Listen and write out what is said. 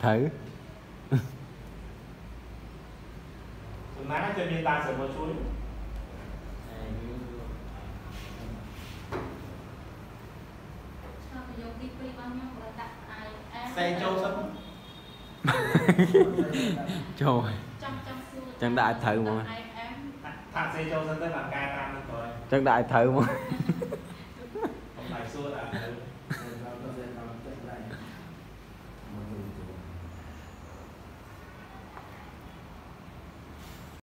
Thử Chúng ta chơi bên ta. Xe châu sân. trời Chẳng đại thử mà. Thằng xe châu ca tam rồi. đại thử mà Không phải xua là thử.